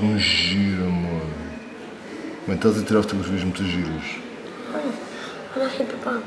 Um giro, amor. Mãe, estás a tirar fotografias muito giras. Olha, olha aqui, papá.